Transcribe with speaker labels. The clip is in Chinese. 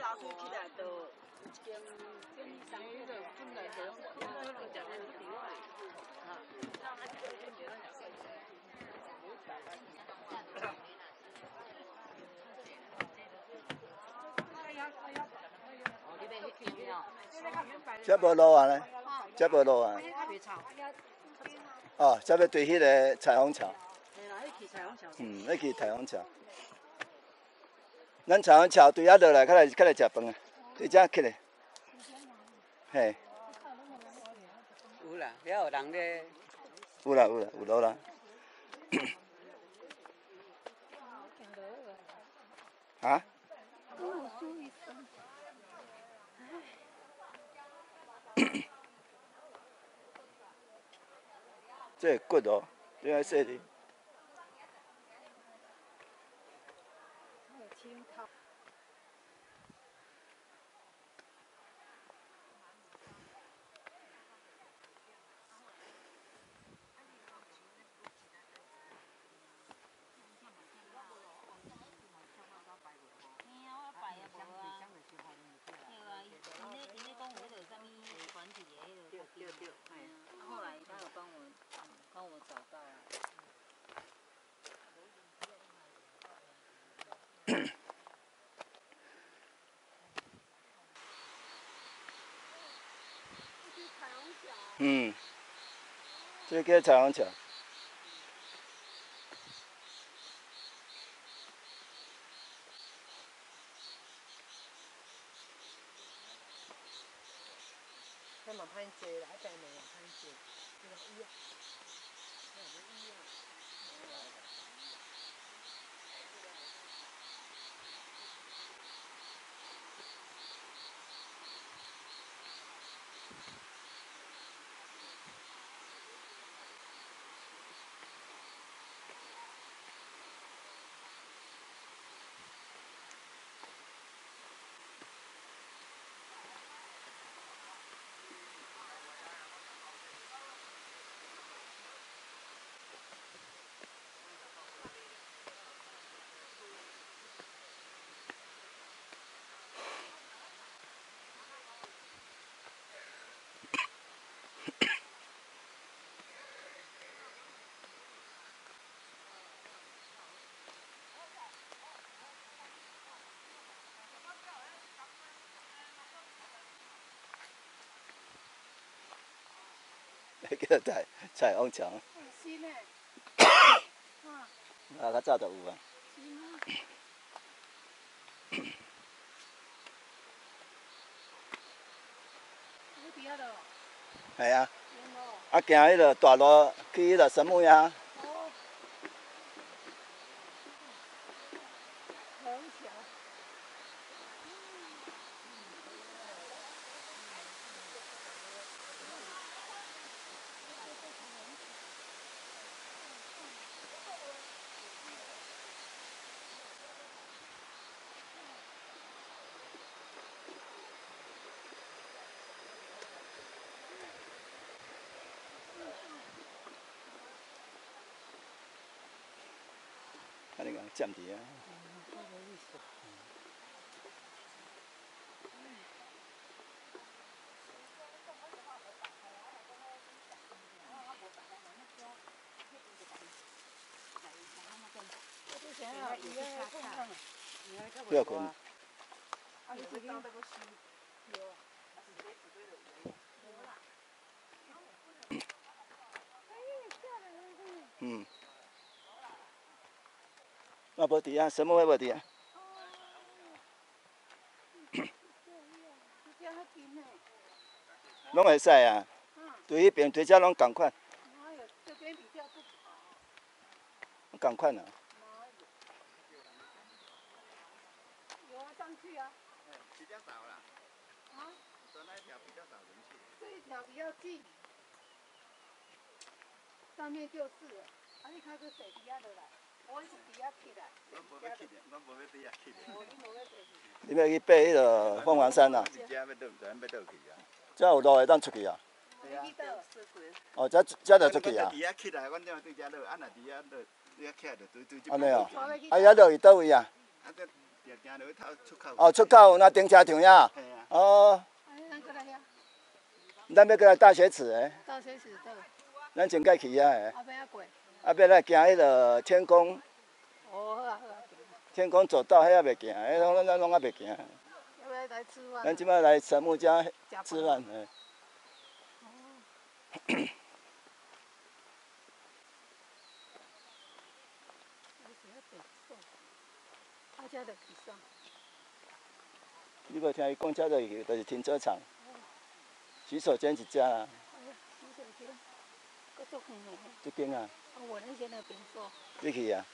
Speaker 1: 追起来都一间间三个本来就我我食安尼条啊，
Speaker 2: 这无路啊咧，这无路啊。哦，这要对迄个彩虹桥。嗯，那去彩虹桥。咱彩虹桥对遐落来，较来较来食饭啊，对遮起来。嘿。
Speaker 1: 有啦，遐有人咧。
Speaker 2: 有啦有啦有路啦。啊？这骨哦，这还说的。
Speaker 1: 清汤
Speaker 2: 嗯，这个彩虹桥。
Speaker 1: 他蛮歹坐啦，一定蛮歹坐，这个医啊，这个医啊。
Speaker 2: 那个彩彩虹桥。
Speaker 1: 新诶。
Speaker 2: 啊，较早就有啊。系啊。啊，行迄个大路去迄个神木呀。安尼讲占伫啊。不要滚。嗯。啊，无伫啊，什么话无伫啊？拢会使啊，对迄边对遮拢共款。共款啊。
Speaker 3: 有啊，上去啊。
Speaker 2: 比较少啦。
Speaker 3: 啊？
Speaker 2: 走那一条比较少人去。
Speaker 3: 这一条比较近，上面就是，啊，你看这水底下的来。我是底下起来。我无要起的，我无要底下起的。
Speaker 2: 你要去爬迄个凤凰山啊？
Speaker 3: 遮
Speaker 2: 要倒，咱要倒去啊。遮有路会当出去啊？哦，遮遮就出去啊？
Speaker 3: 安尼
Speaker 2: 哦，啊遐落去倒位啊？
Speaker 3: 哦，
Speaker 2: 出口有那停车场呀？哦。
Speaker 3: 哎，咱
Speaker 2: 要过来大学池诶。
Speaker 3: 大学池倒。
Speaker 2: 咱前盖去遐诶。
Speaker 3: 后壁啊过。
Speaker 2: 啊，要来行迄个天宫。
Speaker 3: 哦，好啊好啊。
Speaker 2: 天宫走道遐也袂行，迄拢咱拢啊袂行。
Speaker 3: 要不要来吃饭？
Speaker 2: 咱即摆来神木家吃饭诶。你无听伊讲，遮就是就是停车场，洗手间一家啊。
Speaker 3: 洗手间，搁足远嘞。
Speaker 2: 这间